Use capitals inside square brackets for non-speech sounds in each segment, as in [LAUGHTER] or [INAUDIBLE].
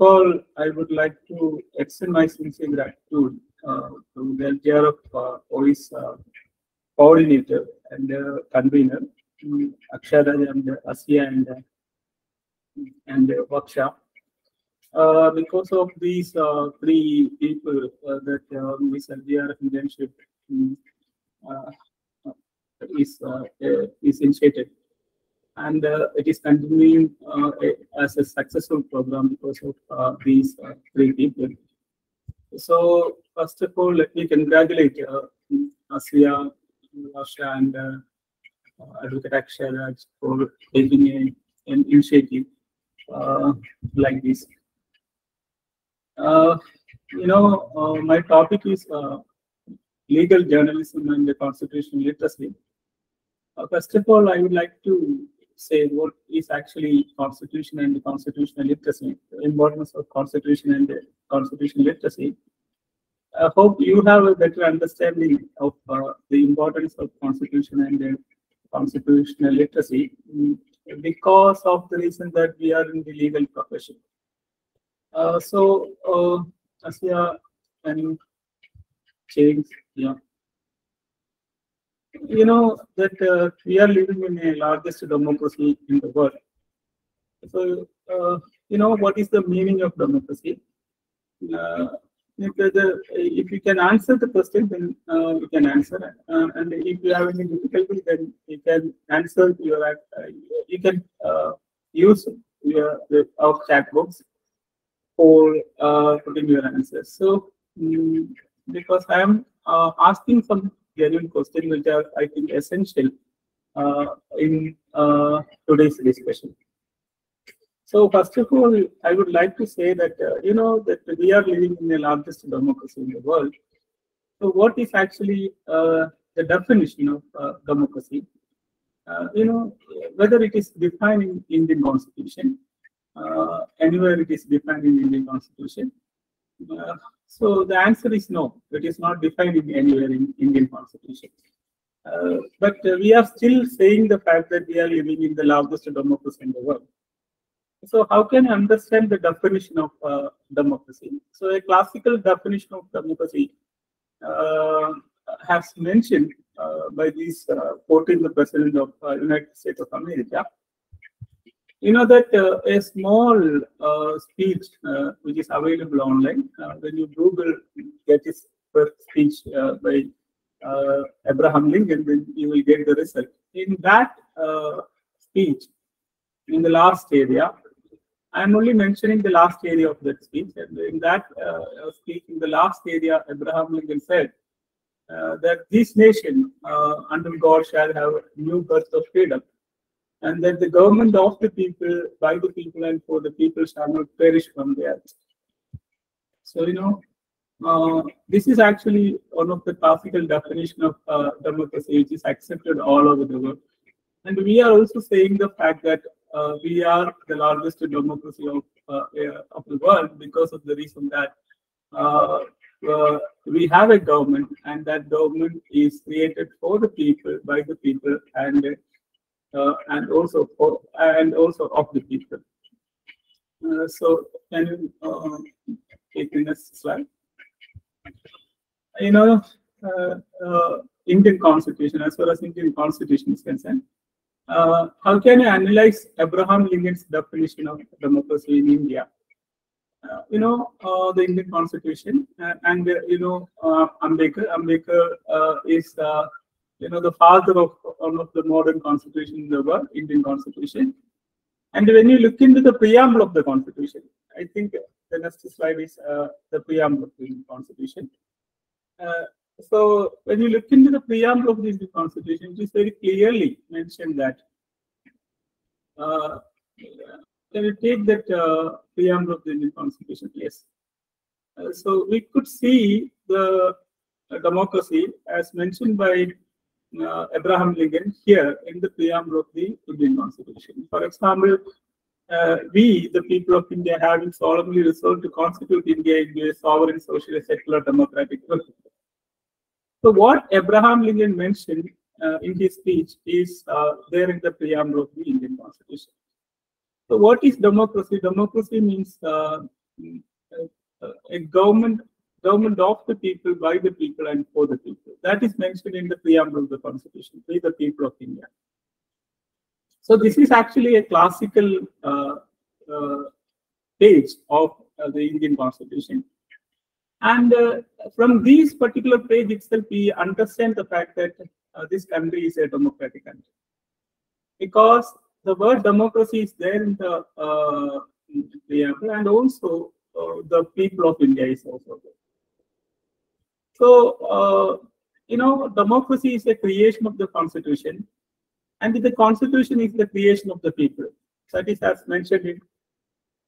Of all, I would like to extend my sincere gratitude uh, to the LJRF uh, OIS uh, coordinator and uh, convener, Akshara and uh, Asia and, uh, and uh, Vaksha. Uh, because of these uh, three people uh, that uh, this LJRF internship uh, is, is initiated and uh, it is continuing uh, as a successful program because of uh, these three people. So first of all, let me congratulate Asya, Asha, and Advocate Aksharaj for taking a, an initiative uh, like this. Uh, you know, uh, my topic is legal journalism and the constitutional literacy. First of all, I would like to say what is actually constitution and constitutional literacy, the importance of constitution and constitutional literacy. I hope you have a better understanding of uh, the importance of constitution and the constitutional literacy mm, because of the reason that we are in the legal profession. Uh, so, uh, Asya, can you change? Yeah you know that uh, we are living in a largest democracy in the world. So, uh, you know, what is the meaning of democracy? Uh, if, the, if you can answer the question, then uh, you can answer. Uh, and if you have any difficulty, then you can answer your, uh, you can use your, our chat box for putting your answers. So, um, because I am asking some genuine question which are, I think, essential uh, in uh, today's discussion. So first of all, I would like to say that, uh, you know, that we are living in the largest democracy in the world. So what is actually uh, the definition of uh, democracy? Uh, you know, whether it is defined in Indian constitution, anywhere it is defined in Indian constitution, so the answer is no. It is not defined in anywhere in Indian constitution. Uh, but uh, we are still saying the fact that we are living in the largest democracy in the world. So how can you understand the definition of uh, democracy? So a classical definition of democracy uh, has mentioned uh, by this 14th President of United States of America, you know that uh, a small uh, speech uh, which is available online, uh, when you Google Gettysburg first speech uh, by uh, Abraham Lincoln, then you will get the result. In that speech, in the last area, I'm only mentioning the last area of that speech. And in that speech, in the last area, Abraham Lincoln said that this nation under God shall have a new birth of freedom and that the government of the people, by the people, and for the people shall not perish from the earth. So, you know, uh, this is actually one of the classical definition of uh, democracy, which is accepted all over the world. And we are also saying the fact that uh, we are the largest democracy of, uh, of the world because of the reason that uh, uh, we have a government and that government is created for the people, by the people, and uh, and also for, and also of the people. Uh, so can you uh, take the next slide? You know, Indian Constitution, as far as Indian Constitution is concerned, uh, how can you analyze Abraham Lincoln's definition of democracy in India? Uh, you know, uh, the Indian Constitution, and you know, Ambedkar. Ambedkar is you know, the father of one of the modern constitution in the world, Indian constitution. And when you look into the preamble of the constitution, I think the next slide is uh, the preamble of the constitution. Uh, so when you look into the preamble of the Indian constitution, it is very clearly mentioned that uh, can you take that uh, preamble of the Indian constitution? Yes. Uh, so we could see the uh, democracy as mentioned by uh, Abraham Lincoln here in the preamble of the Indian Constitution. For example, uh, we, the people of India, having solemnly resolved to constitute India into a sovereign, socialist, secular, democratic republic. So, what Abraham Lincoln mentioned uh, in his speech is uh, there in the preamble of the Indian Constitution. So what is democracy? Democracy means uh, a government government of the people, by the people, and for the people. That is mentioned in the preamble of the Constitution, by the people of India. So this is actually a classical uh, uh, page of uh, the Indian Constitution. And uh, from this particular page itself, we understand the fact that uh, this country is a democratic country. Because the word democracy is there in the uh, preamble, and also the people of India is also there. So, you know, democracy is the creation of the constitution, and the constitution is the creation of the people. That is as mentioned in,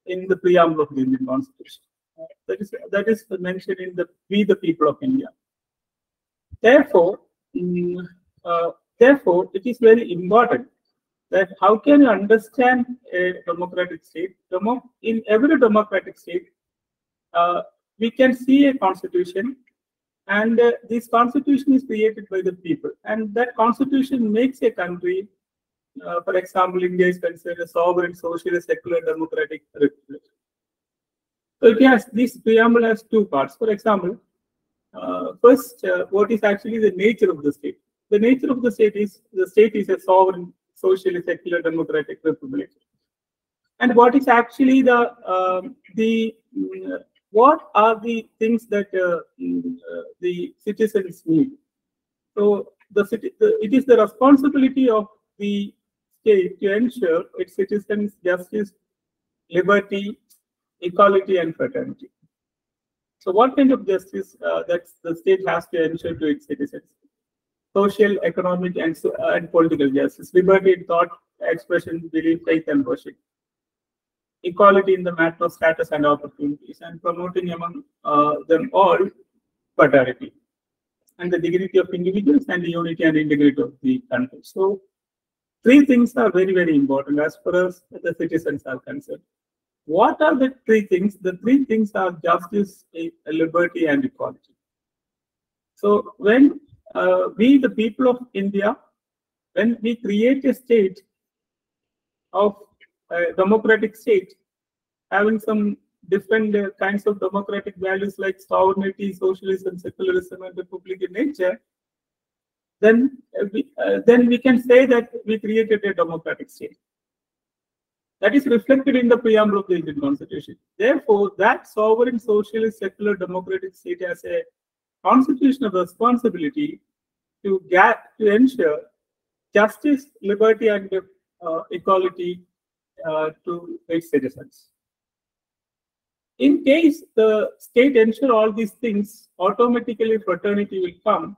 in the preamble of the Indian constitution. That is that is mentioned in the we the people of India. Therefore, mm, uh, therefore, it is very important that how can you understand a democratic state? Demo in every democratic state, uh, we can see a constitution and uh, this constitution is created by the people. And that constitution makes a country uh, for example india is considered a sovereign socialist secular democratic republic. So it has this preamble has two parts. For example uh, first uh, what is actually the nature of the state? The nature of the state is the state is a sovereign socialist secular democratic republic. And what is actually the um, the mm, what are the things that uh, mm, uh, the citizens need. So the, city, the, it is the responsibility of the state to ensure its citizens justice, liberty, equality, and fraternity. So what kind of justice uh, that the state has to ensure to its citizens? Social, economic, and, uh, and political justice, liberty thought, expression, belief, faith, and worship equality in the matter of status and opportunities, and promoting among uh, them all fraternity and the dignity of individuals and the unity and integrity of the country. So, three things are very, very important as far as the citizens are concerned. What are the three things? The three things are justice, liberty, and equality. So, when uh, we, the people of India, when we create a state of a democratic state having some different uh, kinds of democratic values like sovereignty, socialism, secularism, and republican nature, then uh, we, uh, then we can say that we created a democratic state. That is reflected in the preamble of the Indian Constitution. Therefore, that sovereign, socialist, secular, democratic state has a constitutional responsibility to get to ensure justice, liberty, and uh, equality to its citizens. In case the state ensure all these things, automatically fraternity will come,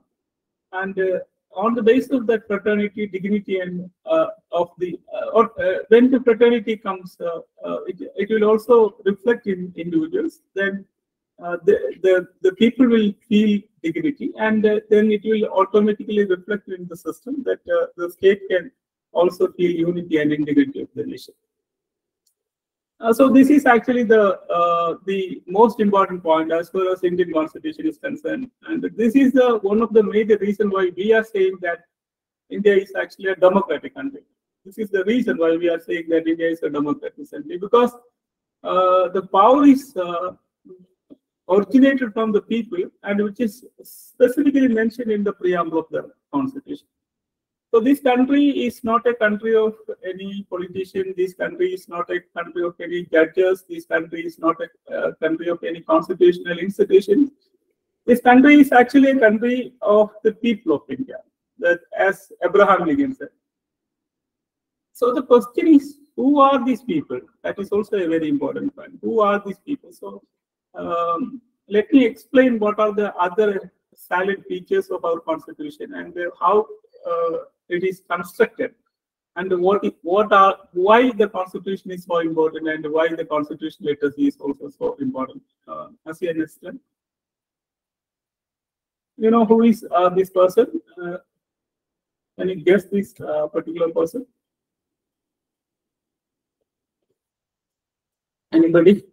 and uh, on the basis of that fraternity, dignity, and uh, of the uh, or uh, when the fraternity comes, uh, it, it will also reflect in individuals. Then the, the the people will feel dignity, and then it will automatically reflect in the system that the state can also feel unity and integrity of the nation. Uh, so this is actually the uh, the most important point as far as Indian Constitution is concerned, and this is the one of the major reason why we are saying that India is actually a democratic country. This is the reason why we are saying that India is a democratic country because uh, the power is uh, originated from the people and which is specifically mentioned in the preamble of the Constitution. So this country is not a country of any politician. This country is not a country of any judges. This country is not a uh, country of any constitutional institution. This country is actually a country of the people of India, that as Abraham Lincoln said. So the question is, who are these people? That is also a very important point. Who are these people? So um, let me explain what are the other salient features of our constitution and how uh, it is constructed. And what what are why the constitution is so important and why the constitution literacy is also so important uh, as you understand. You know who is uh, this person? Uh, can you guess this uh, particular person? Anybody?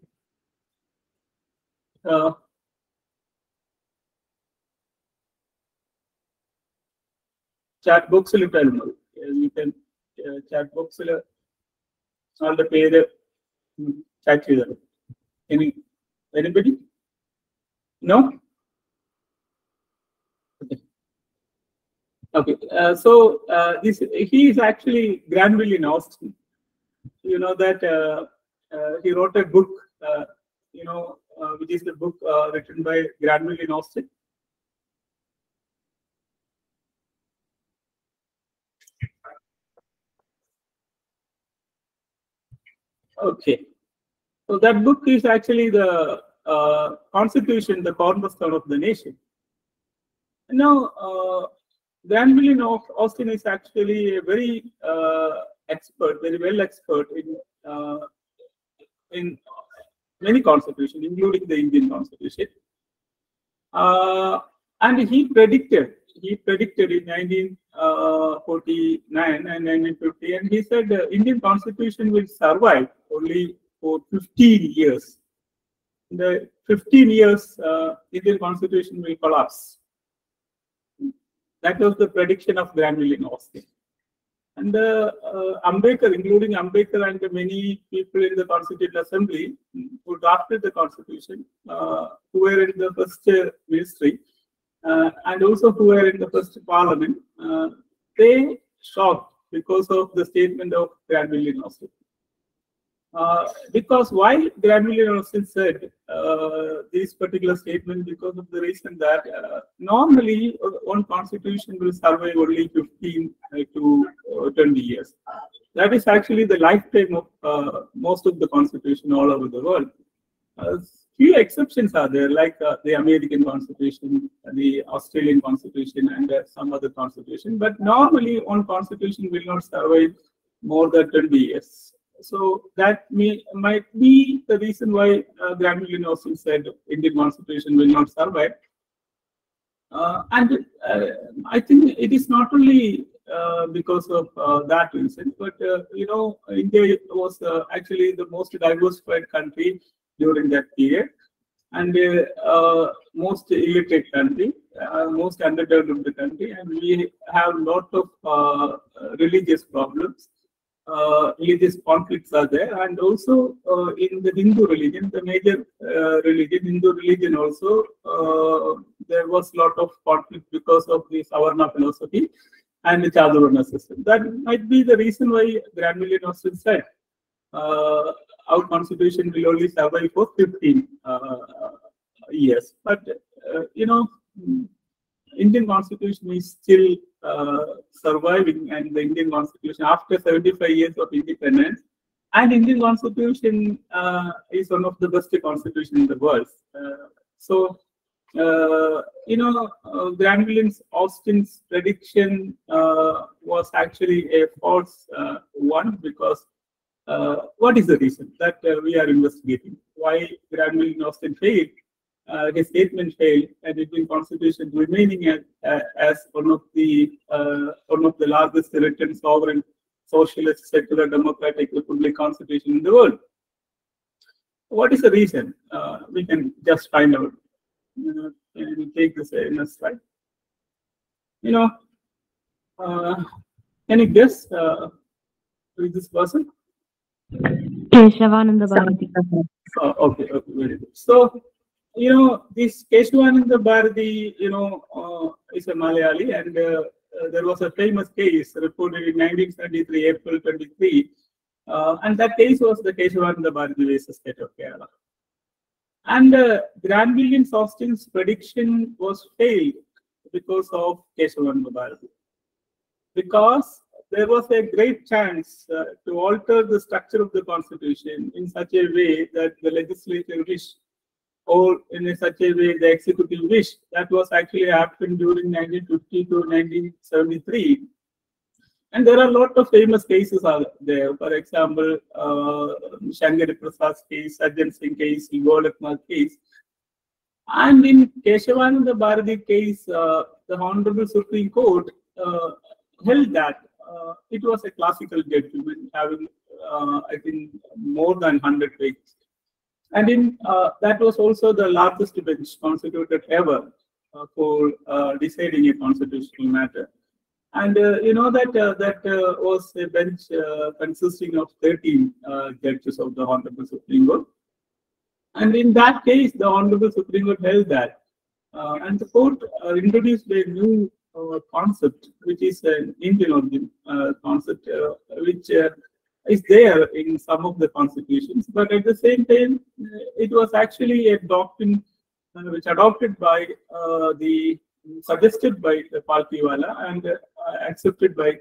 Uh, chat box you can uh, chat box ആളുടെ പേര് chat ചെയ്തത് any anybody no Okay, uh, so uh, this he is actually Granville in Austin. You know that uh, uh, he wrote a book, uh, you know, uh, which is the book uh, written by Granville in Austin. Okay, so that book is actually the uh, Constitution, the cornerstone of the nation. Now, uh, Granville Au- Austin is actually a very uh, expert, very well expert in uh, in many constitutions, including the Indian Constitution. Uh, and he predicted, he predicted in 1949 and 1950, and he said the Indian Constitution will survive only for 15 years. In the 15 years, uh, Indian Constitution will collapse. That was the prediction of Granville in Austin. And uh, uh, Ambedkar, including Ambedkar and many people in the Constituent Assembly who drafted the Constitution, uh, who were in the first uh, ministry, uh, and also who were in the first parliament, uh, they shocked because of the statement of Granville in Austin. Uh, because why Granville Austin said uh, this particular statement because of the reason that uh, normally uh, one constitution will survive only 15 uh, to uh, 20 years. That is actually the lifetime of uh, most of the constitution all over the world. Few exceptions are there, like uh, the American Constitution, the Australian Constitution, and uh, some other constitution. But normally, one constitution will not survive more than 20 years. So that may might be the reason why uh, Granville Austin said Indian Constitution will not survive. Uh, and uh, I think it is not only uh, because of uh, that reason, but uh, you know, India was uh, actually the most diversified country during that period, and uh, most illiterate country, uh, most underdeveloped country, and we have lot of uh, religious problems. Uh, religious conflicts are there, and also uh, in the Hindu religion, the major uh, religion, Hindu religion also, there was lot of conflict because of the Savarna philosophy and the Chaturvarna system. That might be the reason why Granville said uh, our constitution will only survive for 15 uh, years. But uh, you know, Indian constitution is still uh, surviving, and the Indian constitution after 75 years of independence, and Indian constitution uh, is one of the best constitution in the world. Uh, so uh, you know, uh, Granville Austin's prediction uh, was actually a false uh, one because uh, what is the reason that uh, we are investigating? Why Granville Austin failed? Uh, his statement failed, and Indian Constitution remaining as, uh, as one of the uh, one of the largest written sovereign socialist secular democratic republic constitution in the world. What is the reason? Uh, we can just find out. You know, and take this in a slide. You know, uh, guess uh, this person? Keshavananda Bharati. Oh, okay, okay, very good. So, you know, this Keshavananda Bharati, you know, uh, is a Malayali, and uh, uh, there was a famous case reported in 1973, April 23, uh, and that case was the Keshavananda Bharati versus State of Kerala. And uh, Granville Austin's prediction was failed because of Keshavananda Bharati. Because there was a great chance uh, to alter the structure of the constitution in such a way that the legislature wished, or in such a way the executive wished. That was actually happened during 1950 to 1973. And there are a lot of famous cases are there. For example, uh, Shankari Prasad's case, Sajjan Singh case, Golaknath case. And in Keshavananda Bharati case, uh, the Honorable Supreme Court uh, held that it was a classical judgment having, uh, I think, more than 100 pages. And in uh, that was also the largest bench constituted ever uh, for uh, deciding a constitutional matter. And uh, you know that uh, that uh, was a bench consisting of 13 judges of the Honorable Supreme Court. And in that case, the Honorable Supreme Court held that. and the court introduced a new concept, which is an Indian origin concept, which is there in some of the constitutions, but at the same time, it was actually a doctrine uh, which adopted by uh, the suggested by the Palkhivala and uh, accepted by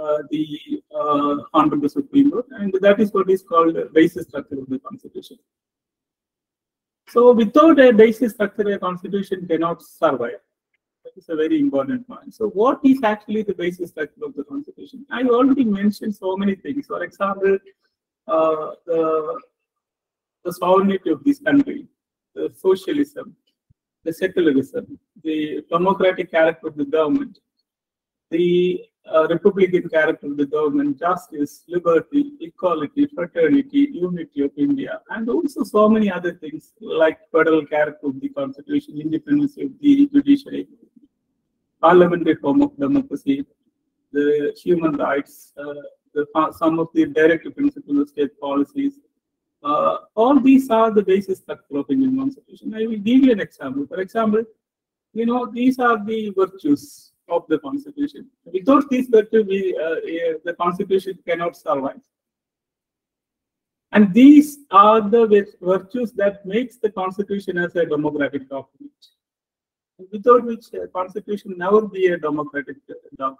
uh, the uh, Honorable Supreme Court, and that is what is called the basis structure of the Constitution. So, without a basis structure, a Constitution cannot survive. That is a very important point. So, what is actually the basis structure of the Constitution? I already mentioned so many things. For example, uh, the, the sovereignty of this country, the socialism, the secularism, the democratic character of the government, the uh, republican character of the government, justice, liberty, equality, fraternity, unity of India, and also so many other things like federal character of the constitution, independence of the parliamentary form of democracy, the human rights, uh, the, some of the directive principles of state policies. Uh, all these are the basis structure of Indian constitution. I will give you an example. For example, you know, these are the virtues of the constitution. Without these virtues, we, uh, uh, the constitution cannot survive. And these are the virtues that makes the constitution as a democratic document, without which a constitution never be a democratic document.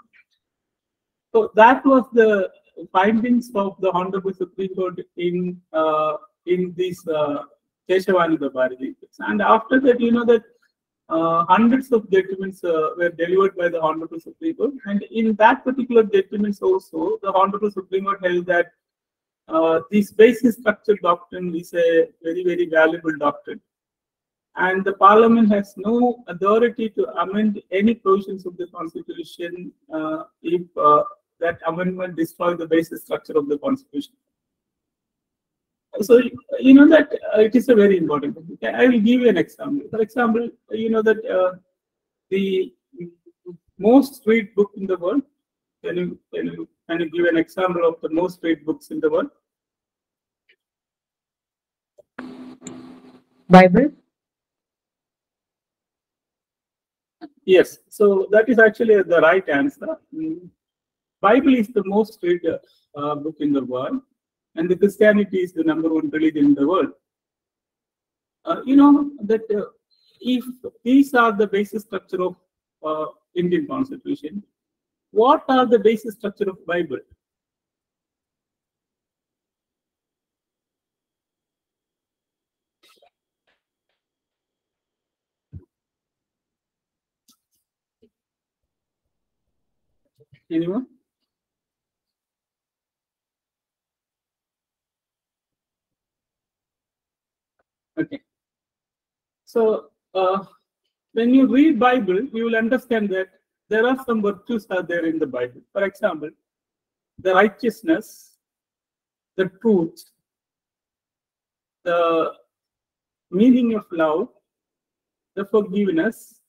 So that was the findings of the Honorable Supreme Court in uh, in this uh, Keshavananda Bharati. And after that, you know that uh, hundreds of judgments uh, were delivered by the Honorable Supreme Court. And in that particular judgments also, the Honorable Supreme Court held that uh, this basis structure doctrine is a very, very valuable doctrine. And the Parliament has no authority to amend any provisions of the Constitution uh, if uh, that amendment destroys the basic structure of the Constitution so you know that uh, it is a very important thing. I will give you an example. For example, you know that uh, the most read book in the world. Can you, can you can you give an example of the most read books in the world? Bible. Yes. So that is actually the right answer. Mm. Bible is the most read uh, book in the world and the Christianity is the number one religion in the world. Uh, you know that uh, if these are the basic structure of uh, Indian Constitution, what are the basic structure of Bible? Anyone? Okay. So uh, when you read Bible, you will understand that there are some virtues are there in the Bible. For example, the righteousness, the truth, the meaning of love, the forgiveness,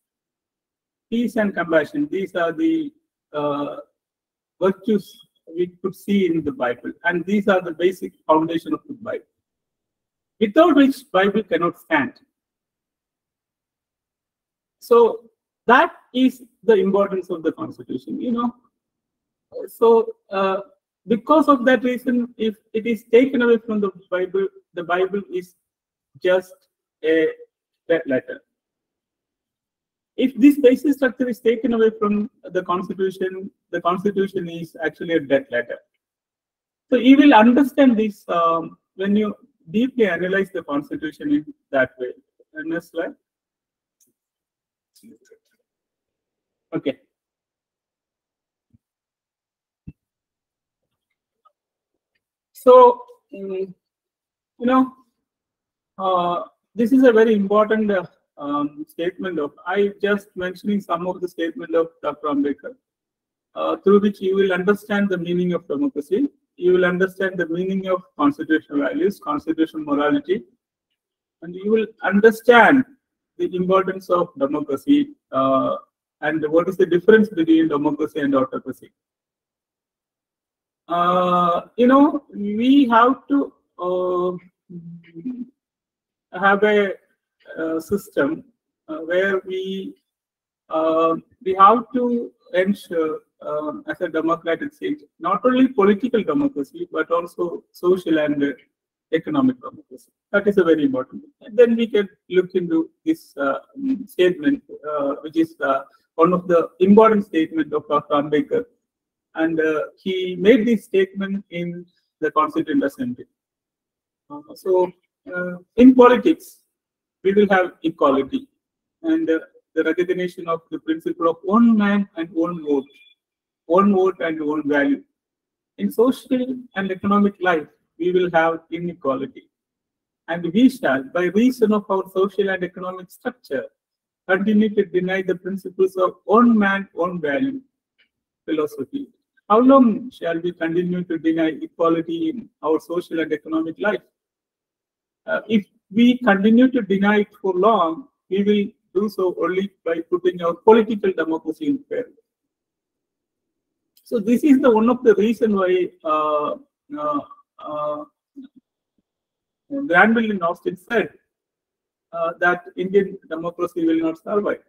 peace and compassion. These are the uh, virtues we could see in the Bible, and these are the basic foundation of the Bible without which Bible cannot stand. So that is the importance of the Constitution, you know. So uh, because of that reason, if it is taken away from the Bible, the Bible is just a letter. If this basic structure is taken away from the Constitution, the Constitution is actually a dead letter. So you will understand this um, when you deeply analyze the constitution in that way. Next slide. Okay. So, mm, you know, uh, this is a very important uh, um, statement of, I just mentioning some of the statement of Dr. Ambedkar, uh, through which you will understand the meaning of democracy you will understand the meaning of constitutional values, constitutional morality, and you will understand the importance of democracy uh, and what is the difference between democracy and autocracy. Uh, you know, we have to uh, have a, a system uh, where we uh, we have to ensure as a democratic state not only political democracy but also social and uh, economic democracy. That is a very important. And then we can look into this uh, statement, uh, which is uh, one of the important statement of Dr. Ambedkar. And uh, he made this statement in the Constituent Assembly. Uh, so uh, in politics, we will have equality and the recognition of the principle of one man and one vote, one vote and one value. In social and economic life, we will have inequality. And we shall, by reason of our social and economic structure, continue to deny the principles of one man, one value philosophy. How long shall we continue to deny equality in our social and economic life? Uh, if we continue to deny it for long, we will do so only by putting our political democracy in peril. So this is the one of the reason why uh, uh, uh, Granville in Austin said uh, that Indian democracy will not survive.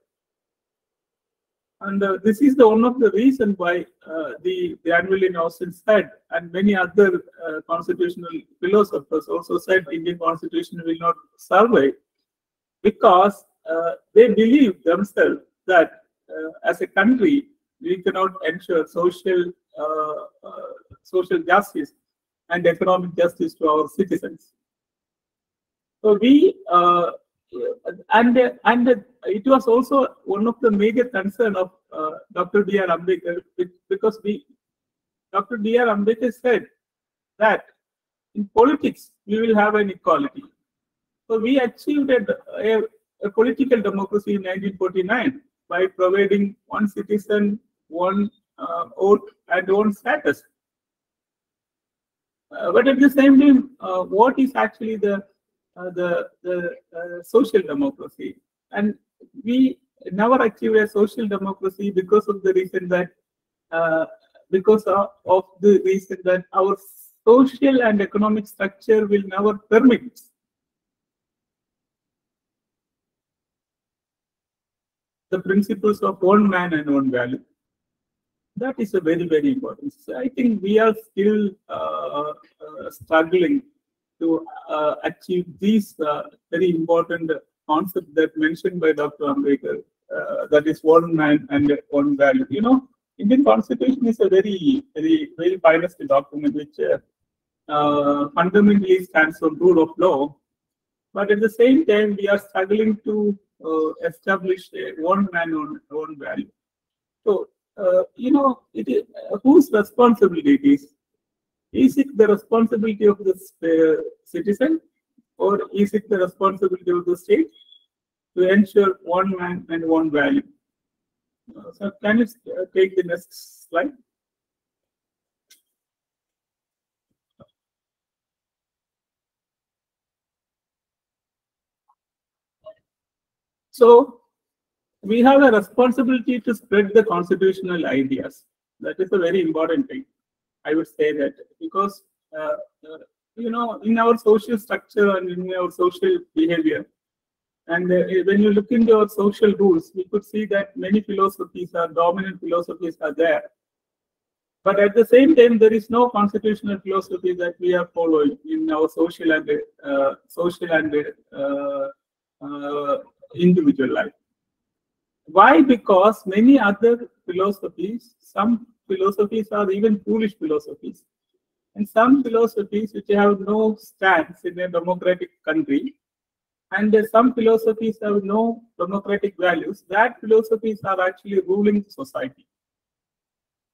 And uh, this is the one of the reason why uh, the Granville in Austin said, and many other uh, constitutional philosophers also said Indian constitution will not survive because uh, they believe themselves that uh, as a country we cannot ensure social social justice and economic justice to our citizens. So we uh, and and it was also one of the major concern of uh, Dr. B. R. Ambedkar because we Dr. B. R. Ambedkar said that in politics we will have an equality. So we achieved a, a, a political democracy in 1949 by providing one citizen, one uh, vote, and one status. Uh, but at the same time, uh, what is actually the the the social democracy? And we never achieved a social democracy because of the reason that because of, of the reason that our social and economic structure will never permit. The principles of one man and one value. That is a very very important. So i think we are still uh, uh, struggling to uh, achieve these uh, very important concepts that mentioned by dr ambedkar uh, that is one man and one value you know indian constitution is a very very very finest document which uh, fundamentally stands for rule of law but at the same time we are struggling to establish a one man one, one value so uh, you know, it is, uh, whose responsibility it is? Is it the responsibility of the uh, citizen or is it the responsibility of the state to ensure one man and one value? Uh, so can you uh, take the next slide? So we have a responsibility to spread the constitutional ideas. That is a very important thing. I would say that because uh, uh, you know in our social structure and in our social behavior, and when you look into our social rules, we could see that many philosophies are dominant philosophies are there. But at the same time, there is no constitutional philosophy that we are following in our social and uh, social and uh, uh, individual life. Why? Because many other philosophies, some philosophies are even foolish philosophies. And some philosophies which have no stance in a democratic country, and some philosophies have no democratic values, that philosophies are actually ruling society.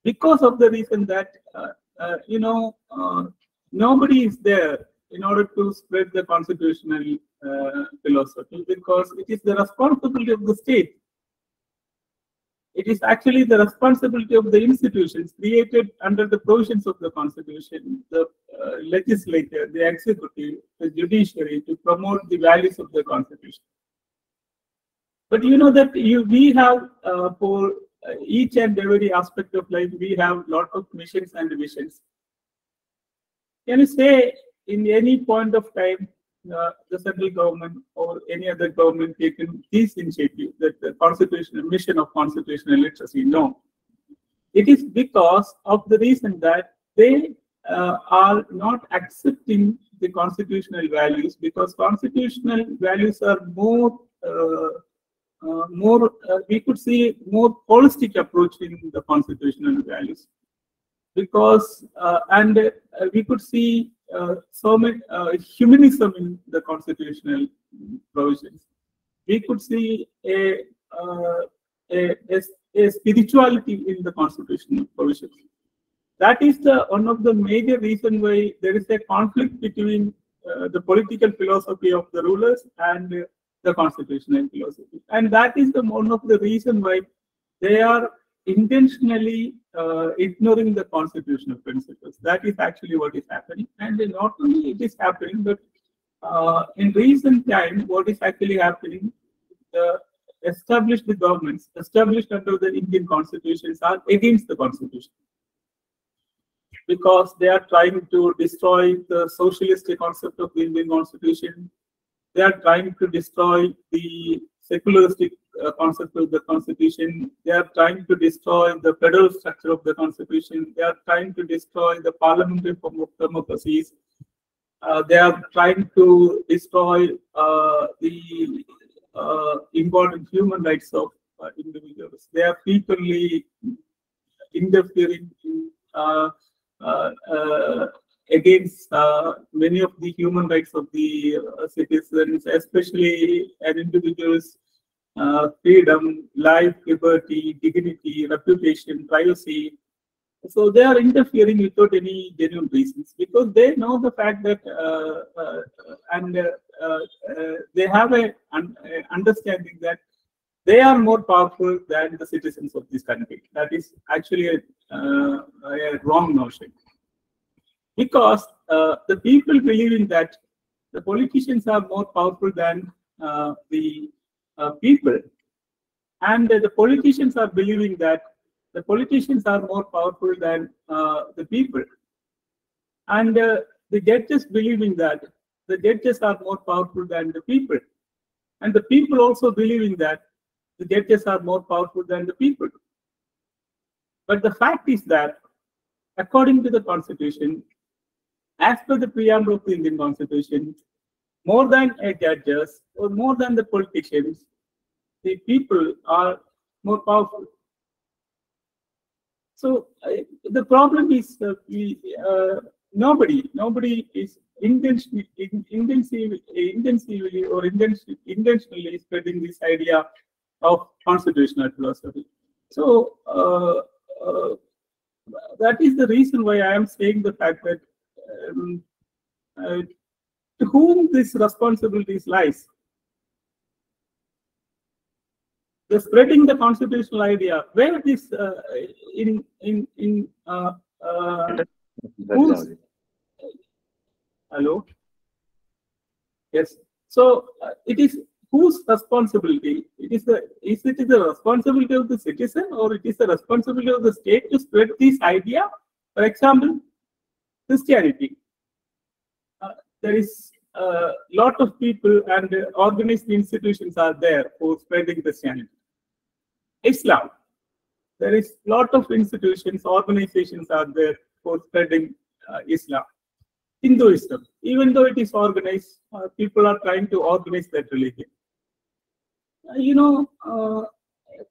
Because of the reason that, uh, uh, you know, uh, nobody is there in order to spread the constitutional uh, philosophy because it is the responsibility of the state it is actually the responsibility of the institutions created under the provisions of the Constitution, the uh, legislature, the executive, the judiciary to promote the values of the Constitution. But you know that you we have uh, for each and every aspect of life, we have lot of missions and visions. Can you say in any point of time, uh, the central government or any other government taken this initiative, that the constitutional mission of constitutional literacy? No. It is because of the reason that they uh, are not accepting the constitutional values because constitutional values are more uh, uh, more uh, we could see more holistic approach in the constitutional values because uh, and we could see Uh, so many uh, humanism in the constitutional provisions we could see a, uh, a, a, a spirituality in the constitutional provisions that is the one of the major reason why there is a conflict between uh, the political philosophy of the rulers and the constitutional philosophy. And that is the one of the reason why they are intentionally uh, ignoring the constitutional principles. That is actually what is happening. And not only it is happening, but uh, in recent time, what is actually happening, the established governments, established under the Indian constitutions are against the constitution. Because they are trying to destroy the socialist concept of the Indian constitution, they are trying to destroy the secularistic uh, concept of the constitution. They are trying to destroy the federal structure of the constitution. They are trying to destroy the parliamentary form of democracies. Uh, they are trying to destroy uh, the uh, important human rights of uh, individuals. They are frequently interfering in uh, against uh, many of the human rights of the uh, citizens, especially an individual's uh, freedom, life, liberty, dignity, reputation, privacy. So they are interfering without any genuine reasons because they know the fact that uh, uh, and uh, they have a, un a understanding that they are more powerful than the citizens of this country. That is actually a, a wrong notion because uh, the people believe in that the politicians are more powerful than uh, the uh, people, and the politicians are believing that the politicians are more powerful than uh, the people, and uh, the judges believing that the judges are more powerful than the people, and the people also believing that the judges are more powerful than the people. But the fact is that according to the constitution, as per the preamble of the Indian Constitution, more than a judges or more than the politicians, the people are more powerful. So uh, the problem is uh, we, uh, nobody, nobody is intentionally, intensively, or intentionally spreading this idea of constitutional philosophy. So uh, uh, that is the reason why I am saying the fact that um, uh, to whom this responsibilities lies. The spreading the constitutional idea, where this uh, in in in uh, uh, hello, yes. So uh, it is whose responsibility? It is the is it the responsibility of the citizen or it is the responsibility of the state to spread this idea? For example, Christianity. Uh, there is a lot of people and organized institutions are there for spreading Christianity. Islam. There is a lot of institutions, organizations are there for spreading uh, Islam. Hinduism, even though it is organized, uh, people are trying to organize that religion. Uh, you know, uh,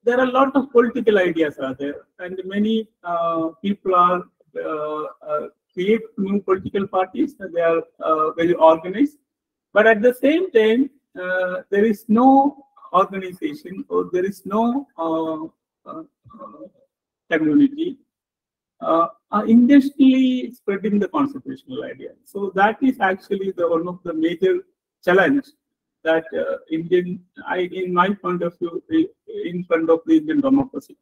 there are a lot of political ideas are there, and many uh, people are create new political parties. That they are uh, very organized. But at the same time, uh, there is no organization or there is no uh, uh, community uh, intentionally spreading the constitutional idea. So that is actually the one of the major challenge that Indian, I, in my point of view, in front of the Indian democracy.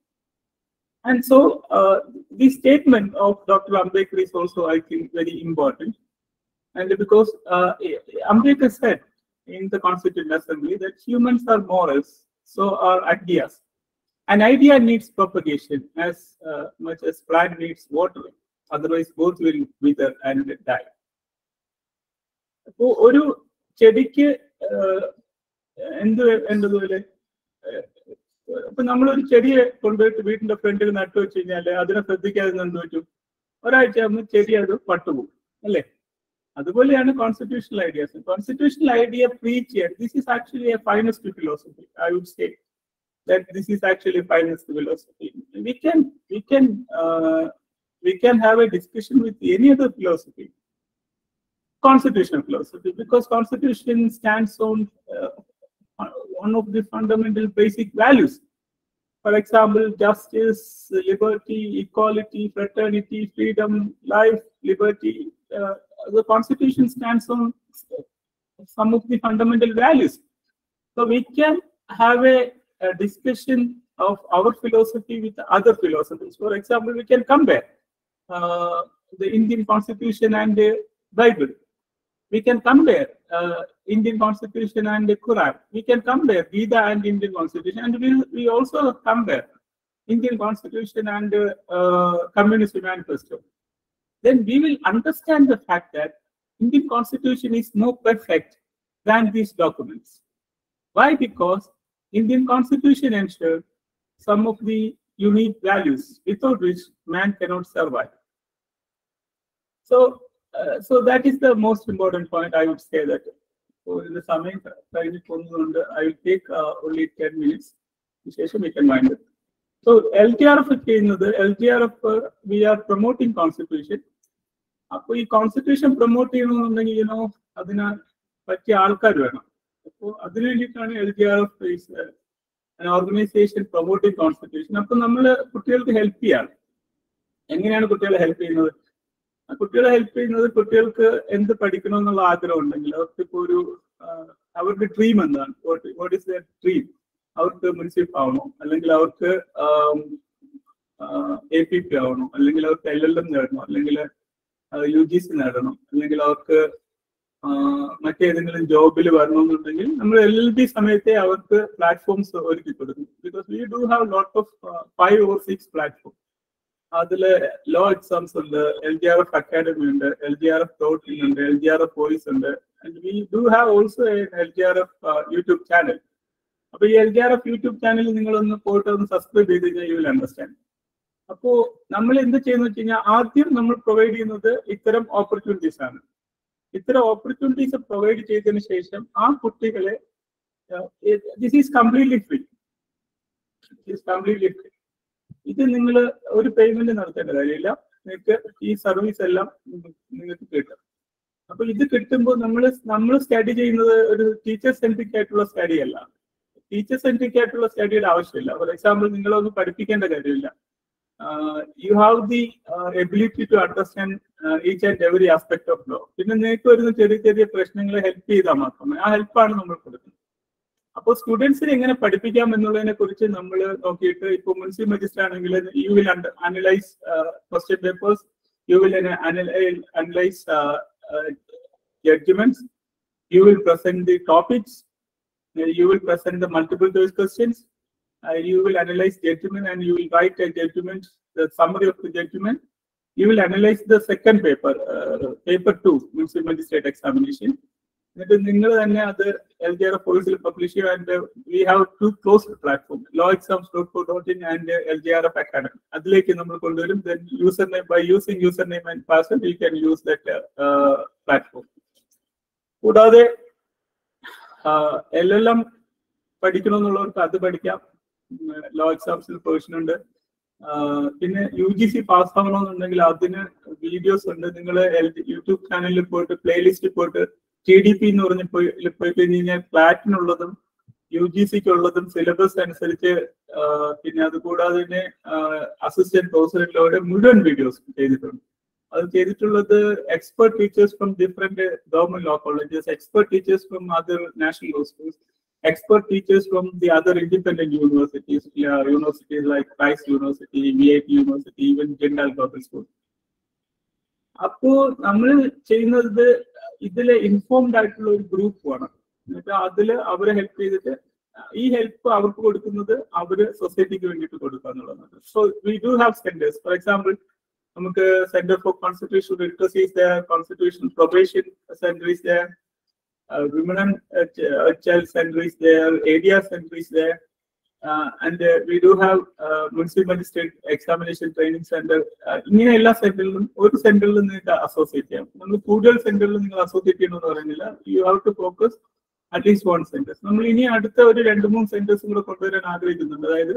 And so uh, the statement of Dr. Ambedkar is also, I think, very important. And because uh, Ambedkar said in the Constituent Assembly that humans are morals So are ideas. An idea needs propagation as uh, much as plant needs watering. Otherwise, both will wither and die. അപ്പോ ഒരു ചെടിക്ക് ആഹ്, എന്ത് വേണ്ടതുപോലെ ഇപ്പൊ നമ്മളൊരു ചെടിയെ കൊണ്ടുപോയിട്ട് വീടിന്റെ ഫ്രണ്ടിൽ നട്ടു വെച്ച് കഴിഞ്ഞാല് അതിനെ ശ്രദ്ധിക്കാതെ എന്ത് പറ്റും ഒരാഴ്ച ആകുമ്പോൾ ചെടി അത് പട്ടുപോകും അല്ലേ അതുപോലെയാണ് constitutional ideas constitutional idea preach ചെയ്യാൻ this is actually a finest philosophy I would say that this is actually finance philosophy. We can we can uh, we can have a discussion with any other philosophy, constitutional philosophy, because constitution stands on uh, one of the fundamental basic values. For example, justice, liberty, equality, fraternity, freedom, life, liberty. Uh, the constitution stands on some of the fundamental values. So we can have a a discussion of our philosophy with other philosophies. For example, we can compare uh, the Indian Constitution and the Bible. We can compare uh, Indian Constitution and the Quran. We can compare Gita and Indian Constitution, and we we also compare Indian Constitution and uh, Communist Manifesto. Then we will understand the fact that Indian Constitution is more perfect than these documents. Why? Because Indian Constitution ensures some of the unique values without which man cannot survive. So, so that is the most important point I would say that അപ്പോൾ ഇതിന്റെ സമയം കഴിഞ്ഞു പോകുന്നതുകൊണ്ട് I will take only ten minutes ശേഷം we can mind so L T R F ചെയ്യുന്നത് L T R F we are promoting constitution അപ്പോൾ ഈ constitution promote ചെയ്യണമെന്നുണ്ടെങ്കിൽ യുനോ അതിന് പറ്റിയ ആൾക്കാർ വേണം. അപ്പോൾ അതിനു വേണ്ടിയിട്ടാണ് L T R F organisation promoting constitution അപ്പൊ നമ്മൾ കുട്ടികൾക്ക് ഹെൽപ്പ് ചെയ്യാണ് എങ്ങനെയാണ് കുട്ടികളെ ഹെൽപ്പ് ചെയ്യുന്നത്? കുട്ടികളെ ഹെൽപ്പ് ചെയ്യുന്നത് കുട്ടികൾക്ക് എന്ത് പഠിക്കണം എന്നുള്ള ആഗ്രഹം ഉണ്ടെങ്കിൽ അവർക്ക് ഇപ്പോൾ ഒരു അവരുടെ ഡ്രീം എന്താണ്? വാട്ട് ഇസ് ദർ ഡ്രീം അവർക്ക് മുനിസിപ്പൽ ആവണോ? അല്ലെങ്കിൽ അവർക്ക് എ പി പി ആവണോ? അല്ലെങ്കിൽ അവർക്ക് എൽ എൽ എം നേടണോ? അല്ലെങ്കിൽ യു ജി സി നേടണം? അല്ലെങ്കിൽ അവർക്ക് മറ്റേതെങ്കിലും ജോബിൽ വരണമെന്നുണ്ടെങ്കിൽ നമ്മൾ എൽ എൽ ബി സമയത്തെ അവർക്ക് പ്ലാറ്റ്ഫോംസ് ഒരുക്കി കൊടുക്കും because we do have lot of five or six platform അതിൽ ലോ എക്സാംസ് ഉണ്ട് L G R F academy ഉണ്ട് എൽ ജി ആർ എഫ് ടോട്ടിംഗ് ഉണ്ട് L G R F voice ഉണ്ട്. We do have also L G R F YouTube channel അപ്പൊ ഈ L G R F YouTube channel നിങ്ങളൊന്ന് പോയിട്ട് ഒന്ന് സബ്സ്ക്രൈബ് ചെയ്ത് കഴിഞ്ഞാൽ യു വിൽ അണ്ടർസ്റ്റാൻഡ് അപ്പോ നമ്മൾ എന്ത് ചെയ്യുന്ന വെച്ച് കഴിഞ്ഞാൽ ആദ്യം നമ്മൾ പ്രൊവൈഡ് ചെയ്യുന്നത് ഇത്തരം ഓപ്പർച്യൂണിറ്റീസ് ആണ്. ഇത്തരം ഓപ്പർച്യൂണിറ്റീസ് പ്രൊവൈഡ് ചെയ്തതിനു ശേഷം ആ കുട്ടികളെ this is completely free this completely free ഇത് നിങ്ങൾ ഒരു പേയ്മെന്റ് നടത്തേണ്ട കാര്യമില്ല. നിങ്ങൾക്ക് ഈ സർവീസ് എല്ലാം നിങ്ങൾക്ക് കിട്ടും. അപ്പൊ ഇത് കിട്ടുമ്പോൾ നമ്മൾ നമ്മൾ സ്റ്റഡി ചെയ്യുന്നത് ഒരു ടീച്ചർ സെൻട്രിക് ആയിട്ടുള്ള സ്റ്റഡി അല്ല. ടീച്ചർ സെൻട്രിക് ആയിട്ടുള്ള സ്റ്റഡിയുടെ ആവശ്യമില്ല. ഫോർ എക്സാമ്പിൾ നിങ്ങളൊന്നും പഠിപ്പിക്കേണ്ട കാര്യമില്ല. You have the ability to understand each and every aspect of law പിന്നെ നിങ്ങൾക്ക് വരുന്ന ചെറിയ ചെറിയ പ്രശ്നങ്ങളെ ഹെൽപ്പ് ചെയ്താൽ മാത്രമേ ആ ഹെൽപ്പാണ് നമ്മൾ കൊടുക്കുന്നത്. അപ്പോൾ സ്റ്റുഡൻസിനെ എങ്ങനെ പഠിപ്പിക്കാം എന്നുള്ളതിനെ കുറിച്ച് നമ്മൾ നോക്കിയിട്ട് ഇപ്പോൾ മുൻസിപ്പൽ മജിസ്ട്രേറ്റ് ആണെങ്കിൽ you will analyse question papers you will analyse judgements you will present the topics you will present the multiple choice questions. Uh, you will analyze judgment and you will write a judgment, the summary of the judgment. You will analyze the second paper, uh, paper two, municipal magistrate examination. എന്നിട്ട് നിങ്ങൾ തന്നെ അത് L G R പോയിസിൽ publish ചെയ്യും and we have to close platform law exams dot co dot in and L G R F academy അതിലേക്ക് നമ്മൾ കൊണ്ടുവരും. Then username by using username and password you can use that platform കൂടാതെ L L M പഠിക്കണമെന്നുള്ളവർക്ക് അത് പഠിക്കാം. Law എക്സാംസിൽ position ഉണ്ട്. പിന്നെ യു ജി സി പാസ് അതിന് വീഡിയോസ് ഉണ്ട്. നിങ്ങൾ യൂട്യൂബ് ചാനലിൽ പോയിട്ട് പ്ലേലിസ്റ്റിൽ പോയിട്ട് ടി ഡി പി എന്ന് പറഞ്ഞ് പോയി പോയി കഴിഞ്ഞ് കഴിഞ്ഞാൽ ഫ്ലാറ്റിനുള്ളതും യു ജി സിക്ക് ഉള്ളതും സിലബസ് അനുസരിച്ച് പിന്നെ അതുകൂടാതെ തന്നെ അസിസ്റ്റന്റ് പ്രൊഫസറിലൂടെ മുഴുവൻ വീഡിയോസ് ചെയ്തിട്ടുണ്ട്. അത് ചെയ്തിട്ടുള്ളത് expert teachers from different government law colleges expert teachers from other national law schools expert teachers from the other independent universities universities like Christ university V I T university even Jindal public school അപ്പോ നമ്മൾ ചെയ്യുന്നത് ഇതിലെ informed ആയിട്ടുള്ള ഒരു group വേണം. എന്നിട്ട് അതിൽ അവരെ ഹെൽപ്പ് ചെയ്തിട്ട് ഈ ഹെൽപ്പ് അവർക്ക് കൊടുക്കുന്നത് അവർ സൊസൈറ്റിക്ക് വേണ്ടിയിട്ട് കൊടുക്കുക എന്നുള്ളതാണ്. So we do have centres for example നമുക്ക് centre for constitution literacy constitution probation centre women child centre is centre and we do have municipal magistrate examination training centre ഇങ്ങനെ എല്ലാ സെന്ററിലും ഒരു സെന്ററിലും നിങ്ങൾക്ക് അസോസിയേറ്റ് ചെയ്യാം. നമ്മൾ കൂടുതൽ സെന്ററിൽ നിങ്ങൾ അസോസിയേറ്റ് ചെയ്യണമെന്ന് പറയുന്നില്ല. You have to focus at least one centres നമ്മൾ ഇനി അടുത്ത ഒരു രണ്ട് മൂന്ന് സെന്റേഴ്സും കൂടെ കൊണ്ടുവരാൻ ആഗ്രഹിക്കുന്നുണ്ട്. അതായത്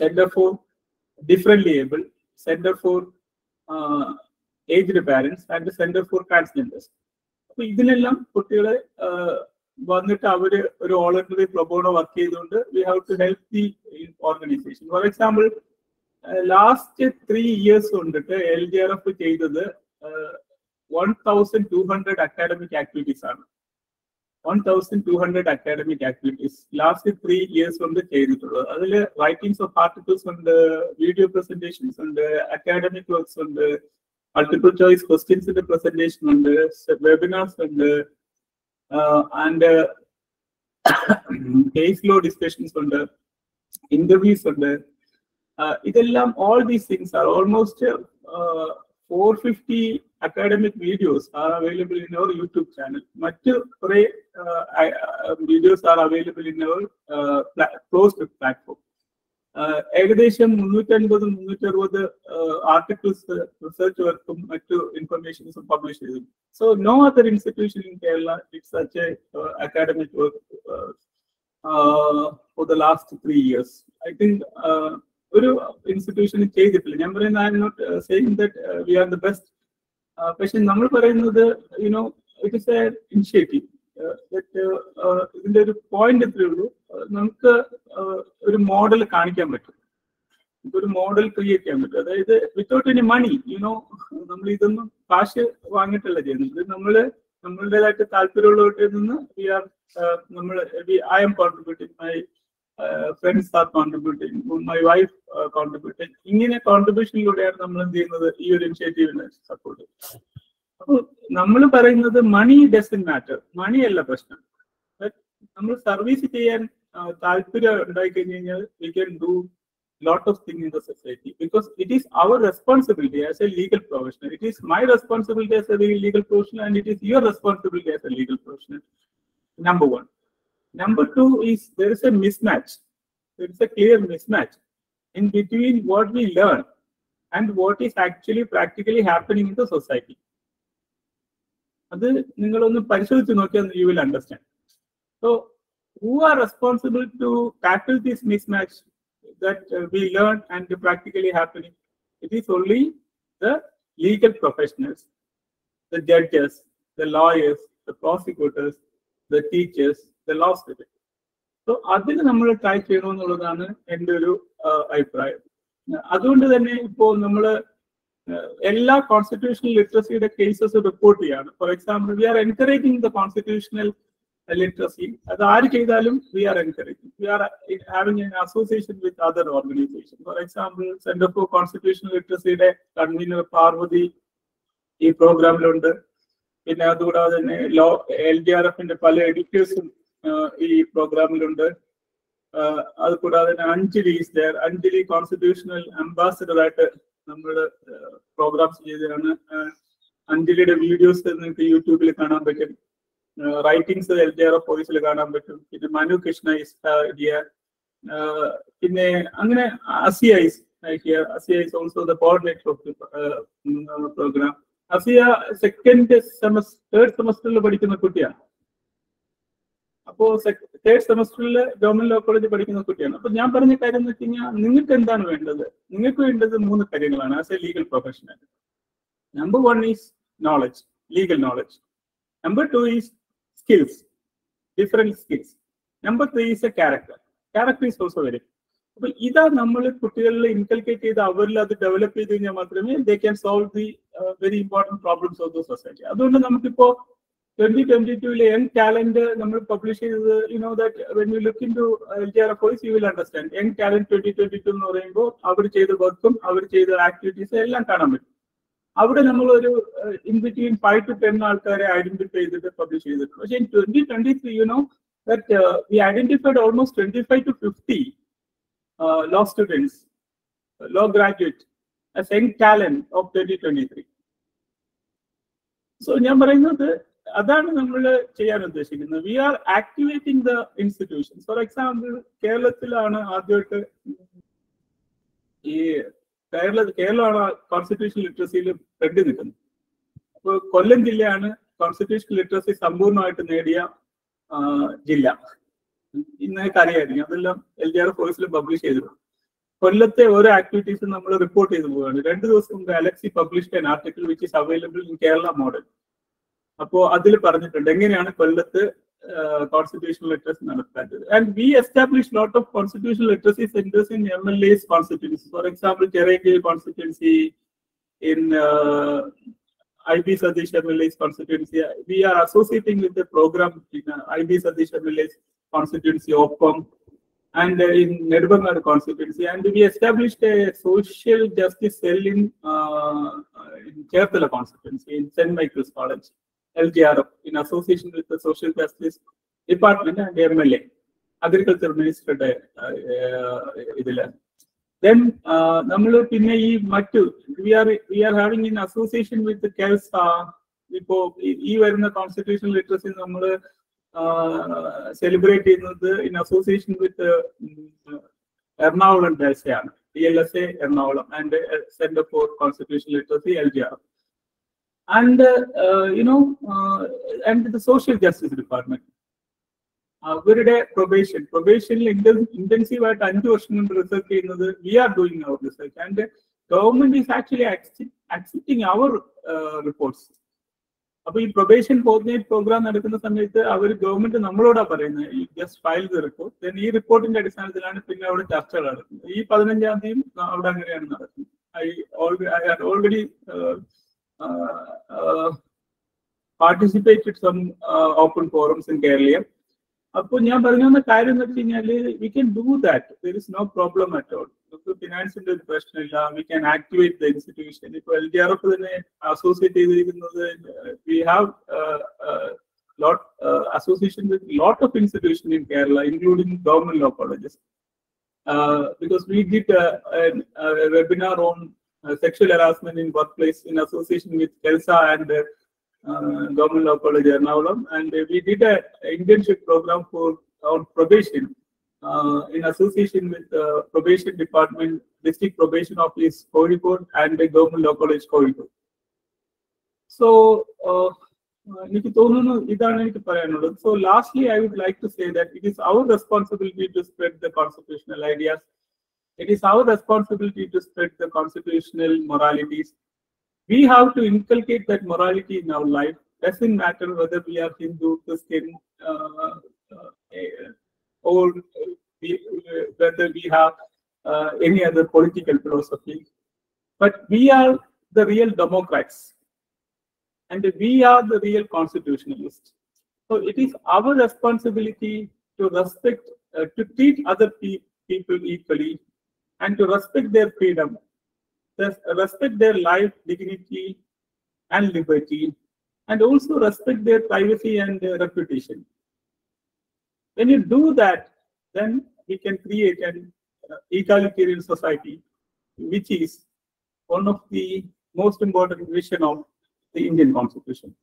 centre for differently able centre for aged parents and centre for transgenders അപ്പൊ ഇതിനെല്ലാം കുട്ടികളെ വന്നിട്ട് അവർ ഒരു വോളണ്ടറി പ്രൊബോണോ വർക്ക് ചെയ്തുകൊണ്ട് we have to help the organisation for example last three years കൊണ്ടിട്ട് എൽ ഡി ആർ എഫ് ചെയ്തത് one thousand two hundred academic activities ആണ്. One thousand two hundred academic activities last three years കൊണ്ട് ചെയ്തിട്ടുള്ളത്. അതിൽ writings of articles ഉണ്ട് video presentations ഉണ്ട് academic works ഉണ്ട് multiple choice ക്വസ്റ്റ്യൻസിന്റെ പ്രസന്റേഷൻ ഉണ്ട് വെബിനാർസ് ഉണ്ട് ആൻഡ് [COUGHS] കേസ് ലോ ഡിസ്കഷൻസ് ഉണ്ട് ഇന്റർവ്യൂസ് ഉണ്ട് ഇതെല്ലാം all these things are almost four fifty academic videos are available in our YouTube channel മറ്റ് കുറെ videos are available in our closed platform ഏകദേശം മുന്നൂറ്റൻപത് മുന്നൂറ്ററുപത് articles research വർക്കും മറ്റു ഇൻഫർമേഷൻസും പബ്ലിഷ് ചെയ്തു so no other institution in Kerala it's such a academic work for the last three years I think ഒരു ഇൻസ്റ്റിറ്റ്യൂഷനും ചെയ്തിട്ടില്ല ഞാൻ പറയുന്നത് I M not saying that we are the best പക്ഷെ നമ്മൾ പറയുന്നത് you know it is a initiative ഇതിന്റെ ഒരു പോയിന്റ് എത്രയേ ഉള്ളൂ. നമുക്ക് ഒരു മോഡൽ കാണിക്കാൻ പറ്റും. ഒരു മോഡൽ ക്രിയേറ്റ് ചെയ്യാൻ പറ്റും. അതായത് വിത്തൗട്ട് എനി മണി യുനോ നമ്മൾ ഇതൊന്നും കാശ് വാങ്ങിയിട്ടല്ല ചെയ്യുന്നത്. നമ്മൾ നമ്മൾ നമ്മളുടേതായിട്ട് താല്പര്യമുള്ളവരുടെ നിന്ന് വി ആർ നമ്മൾ I'm contributing my friends are contributing my wife contributing ഇങ്ങനെ കോൺട്രിബ്യൂഷനിലൂടെയാണ് നമ്മൾ എന്ത് ചെയ്യുന്നത്? ഈ ഒരു ഇനിഷ്യേറ്റീവിനെ സപ്പോർട്ട് അപ്പോൾ നമ്മൾ പറയുന്നത് മണി ഡസൻ മാറ്റർ മണി അല്ല പ്രശ്നം നമ്മൾ സർവീസ് ചെയ്യാൻ താല്പര്യം ഉണ്ടായി കഴിഞ്ഞു കഴിഞ്ഞാൽ we can do lot of things in the society because it is our responsibility as a legal professional. It is my responsibility as a legal professional and it is your responsibility as a legal professional. Number one. Number two is there is a mismatch. There is a clear mismatch in between what we learn and what is actually practically happening in the society. അത് നിങ്ങളൊന്ന് പരിശോധിച്ച് നോക്കിയാൽ you will understand so who are responsible to tackle this mismatch that uh, we learn and practically happening. It is only the legal professionals, the judges, the lawyers, the prosecutors, the teachers, the law students. So അതിന് നമ്മൾ try ചെയ്യണമെന്നുള്ളതാണ് എൻ്റെ ഒരു അഭിപ്രായം അതുകൊണ്ട് തന്നെ ഇപ്പോൾ നമ്മൾ എല്ലാ കോൺസ്റ്റിറ്റ്യൂഷണൽ ലിറ്ററസിയുടെ കേസസ് റിപ്പോർട്ട് ചെയ്യാണ്. For example we are encouraging the constitutional literacy അത് ആര് ചെയ്താലും we are encouraging we are having an association with other organisation for example centre for constitutional ലിറ്ററസിയുടെ convener Parvathi ഈ പ്രോഗ്രാമിലുണ്ട് പിന്നെ അതുകൂടാതെ തന്നെ ലോ എൽ ഡി ആർ എഫിന്റെ പല എഡിറ്റേഴ്സും ഈ പ്രോഗ്രാമിലുണ്ട് അത് കൂടാതെ തന്നെ അഞ്ജലി അഞ്ജലി കോൺസ്റ്റിറ്റ്യൂഷണൽ അംബാസിഡർ ആയിട്ട് നമ്മൾ പ്രോഗ്രാംസ് ചെയ്തതാണ്. അഞ്ജലിയുടെ വീഡിയോസ് നിങ്ങൾക്ക് യൂട്യൂബിൽ കാണാൻ പറ്റും. Writings L D R F വോയിസിൽ കാണാൻ പറ്റും. പിന്നെ മനു കൃഷ്ണ ഇസ് ഹിയർ പിന്നെ അങ്ങനെ Asiya is here Asiya is also the coordinator of the programme Asiya second semester third സെമസ്റ്ററിൽ പഠിക്കുന്ന കുട്ടിയാണ് അപ്പോ തേർഡ് സെമസ്റ്ററിൽ ഗവൺമെന്റ് ലോ കോളേജ് പഠിക്കുന്ന കുട്ടിയാണ്. അപ്പൊ ഞാൻ പറഞ്ഞ കാര്യം എന്ന് വെച്ച് കഴിഞ്ഞാൽ നിങ്ങൾക്ക് എന്താണ് വേണ്ടത്? നിങ്ങൾക്ക് വേണ്ടത് മൂന്ന് കാര്യങ്ങളാണ്. As a legal professional number one is knowledge legal knowledge number two is skills different skills number three is a character character is also വരും അപ്പൊ ഇതാ നമ്മൾ കുട്ടികളിൽ ഇൻകൽക്കേറ്റ് ചെയ്ത് അവരിൽ അത് ഡെവലപ്പ് ചെയ്ത് കഴിഞ്ഞാൽ മാത്രമേ they can solve the very important problems of the society അതുകൊണ്ട് നമുക്കിപ്പോ ട്വന്റി ട്വന്റി ടുവിലെ യങ് ടാലന്റ് നമ്മൾ പബ്ലിഷ് ചെയ്തത് you know that when you look into L G R F you will understand young talent twenty twenty two എന്ന് പറയുമ്പോൾ അവർ ചെയ്ത വർക്കും അവർ ചെയ്ത ആക്ടിവിറ്റീസും എല്ലാം കാണാൻ പറ്റും. അവിടെ നമ്മൾ ഒരു in between five to ten ആൾക്കാരെ ഐഡന്റിഫൈ ചെയ്തിട്ട് പബ്ലിഷ് ചെയ്തിട്ടുണ്ട്. പക്ഷേ in twenty twenty three you know that uh, we identified almost 25 to 50 uh, law students, uh, law graduate, as young talent of 2023. So ഞാൻ പറയുന്നത് അതാണ് നമ്മൾ ചെയ്യാൻ ഉദ്ദേശിക്കുന്നത്. We are activating the institutions for example കേരളത്തിലാണ് ആദ്യമായിട്ട് ഈ കേരള കേരളമാണ് കോൺസ്റ്റിറ്റ്യൂഷൻ ലിറ്ററസിയിൽ ഫ്രണ്ടിൽ നിൽക്കുന്നത്. അപ്പോൾ കൊല്ലം ജില്ലയാണ് കോൺസ്റ്റിറ്റ്യൂഷൻ ലിറ്ററസി സമ്പൂർണമായിട്ട് നേടിയ ജില്ല. ഇന്നേക്ക് അറിയായിരിക്കും അതെല്ലാം എൽ ജി ആർ ഫോഴ്സിൽ പബ്ലിഷ് ചെയ്തിട്ടുണ്ട്. കൊല്ലത്തെ ഓരോ ആക്ടിവിറ്റീസും നമ്മൾ റിപ്പോർട്ട് ചെയ്തു പോവുകയാണ്. രണ്ട് ദിവസം മുമ്പ് Alexei published article which is available in Kerala model അപ്പോ അതിൽ പറഞ്ഞിട്ടുണ്ട് എങ്ങനെയാണ് കൊല്ലത്ത് കോൺസ്റ്റിറ്റ്യൂഷണൽ ലിറ്ററസി നടത്താത്തത് and we establish lot of constitutional literacy centres in M L S കോൺസ്റ്റിറ്റ്യൂൻസി four example ചെറിയ constituency in uh, IB Sadish MLA's constituency. We are associating with the program in uh, IB Sadish MLA's constituency, OPCOM, and uh, in Nedbangar constituency. And we established a social justice cell in, uh, in Cherthala constituency, in St. Michael's College, LGRF, in association with the social justice department and MLA, agriculture minister. ഇതിൽ then നമ്മൾ പിന്നെ ഈ മറ്റു we are we are having in association with KELSA ഇപ്പോ ഈ- വരുന്ന constitution literacy നമ്മൾ celebrate ചെയ്യുന്നത് in association with Ernakulam ഡേസയാണ് D L S A Ernakulam and centre for constitution literacy L G R and you know and the social justice department. അവരുടെ probation പ്രൊബേഷനിൽ intensive ആയിട്ട് അഞ്ചു വർഷം കൊണ്ട് റിസർച്ച് ചെയ്യുന്നത് we are doing our research and government is actually accepting our reports അപ്പൊ ഈ probation coordinate programme നടക്കുന്ന സമയത്ത് അവർ ഗവൺമെന്റ് നമ്മളോടാ പറയുന്നത് ഈ just file the report then ഈ റിപ്പോർട്ടിന്റെ അടിസ്ഥാനത്തിലാണ് പിന്നെ അവിടെ ചർച്ചകൾ നടക്കുന്നത്. ഈ പതിനഞ്ചാം തീയതി അവിടെ അങ്ങനെയാണ് നടക്കുന്നത്. I already participated some open forums in Keraleeyam അപ്പോൾ ഞാൻ പറഞ്ഞു വന്ന കാര്യം എന്ന് വെച്ച് കഴിഞ്ഞാല് V can do that there is no problem at all നമുക്ക് ഫിനാൻസിന്റെ ഒരു പ്രശ്നമില്ല we can activate the institution ഇപ്പൊ എൽ ഡി ആർ എഫ് തന്നെ അസോസിയേറ്റ് ചെയ്തിരിക്കുന്നത് we have lot association with lot of institution in Kerala including government law colleges because we did uh, an, a webinar on uh, sexual harassment in workplace in association with KELSA and uh, uh, Government Law College Ernakulam, and uh, we did a internship program for on probation uh, in association with the probation department, district probation office Kozhikode and the Government Law College Kozhikode. So uh, എനിക്ക് തോന്നുന്നു ഇതാണ് എനിക്ക് പറയാനുള്ളത് so lastly I would like to say that it is our responsibility to spread the constitutional ideas it is our responsibility to spread the constitutional moralities. We have to inculcate that morality in our life. Doesn't matter whether we are Hindu, Christian, uh, uh, or we, whether we have uh, any other political philosophy. But we are the real democrats and we are the real constitutionalists. So it is our responsibility to respect, uh, to treat other pe people equally, and to respect their freedom res- respect their life, dignity, and liberty, and also respect their privacy and uh, reputation. When you do that, then we can create an uh, egalitarian society, which is one of the most important vision of the Indian Constitution.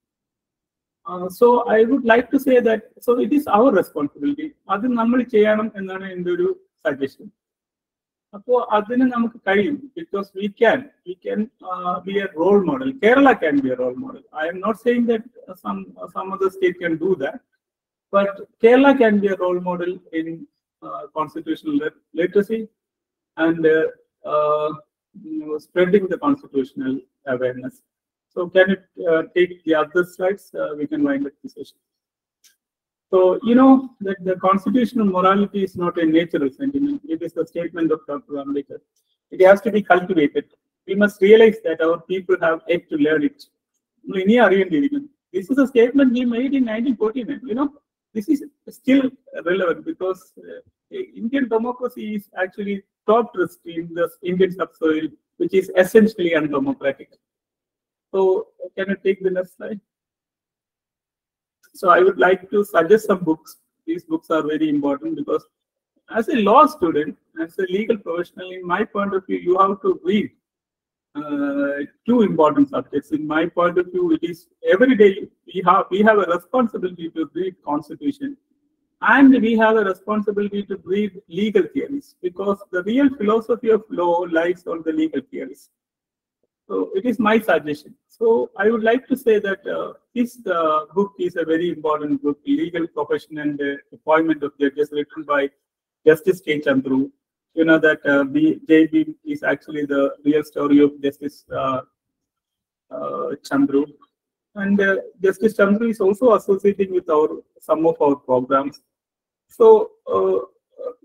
Uh, so I would like to say that so it is our responsibility. അത് നമ്മൾ ചെയ്യണം എന്നാണ് എൻ്റെ ഒരു suggestion അപ്പോ അതിന് നമുക്ക് കഴിയും because we can we can be a role model Kerala can be a role model I M not saying that some some other state can do that but Kerala can be a role model in constitutional literacy and spreading the constitutional awareness. So can it uh, take the other slides? Uh, we can wind up the session. So, you know, that the constitutional morality is not a natural sentiment. It is the statement of Dr. Ambedkar. It has to be cultivated. We must realize that our people have yet to learn it. This is a statement he made in 1949. You know, this is still relevant because uh, Indian democracy is actually top risk in the Indian subsoil, which is essentially undemocratic. So, can I take the next slide? So I would like to suggest some books. these books are very important because as a law student, as a legal professional, in my point of view, you have to read uh, two important subjects. In my point of view, it is every day we have we have a responsibility to read constitution, and we have a responsibility to read legal theories because the real philosophy of law lies on the legal theories. So it is my suggestion. So I would like to say that uh, this uh, book is a very important book, Legal Profession and uh, Appointment of Judges, written by Justice K. Chandru. You know that uh, Jai Bhim is actually the real story of Justice uh, uh, Chandru. And uh, Justice Chandru is also associating with our some of our programs. So, uh,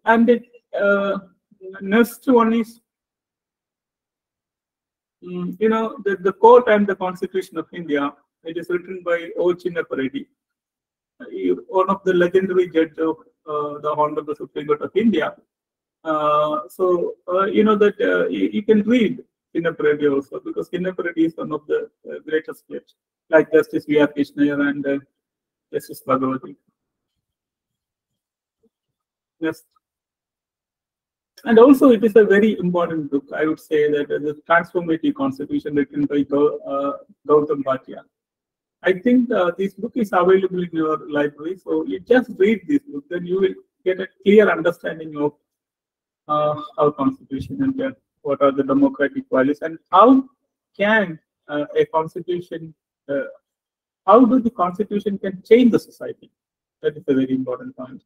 and uh, next one is you know, the, the court and the constitution of India, it is written by O. Chinnappa Reddy, one of the legendary judge of uh, the Honorable Supreme Court of India. Uh, so, uh, you know that uh, you, you, can read Chinnappa Reddy also because Chinnappa Reddy is one of the uh, greatest judges, like Justice V.R. Krishna Iyer and uh, Justice Bhagawati. Yes. And also, it is a very important book. I would say that the transformative constitution written by uh, Gautam Bhatia. I think uh, this book is available in your library. So you just read this book, then you will get a clear understanding of uh, our constitution and what are the democratic values and how can uh, a constitution, uh, how do the constitution can change the society. That is a very important point.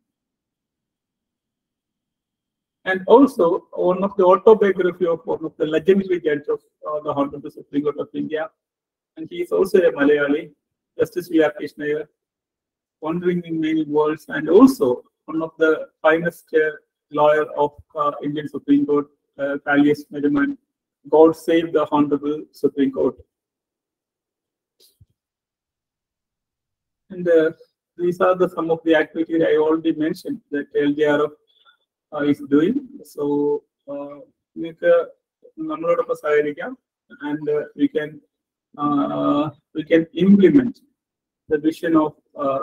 And also, one of the autobiography of one of the legendary judges of uh, the Honorable Supreme Court of India, and he is also a Malayali, Justice V.R. Krishna Iyer, wandering in many worlds, and also one of the finest uh, lawyer of uh, Indian Supreme Court, uh, Kallias God save the Honorable Supreme Court. And uh, these are the some of the activities I already mentioned that LJRF is doing. So നിങ്ങൾക്ക് നമ്മളോടൊപ്പം സഹകരിക്കാം and we can uh, we can implement the vision of uh,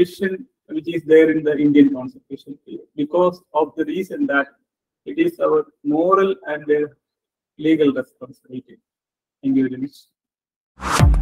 vision which is there in the Indian Constitution because of the reason that it is our moral and uh, legal responsibility. Thank you very much.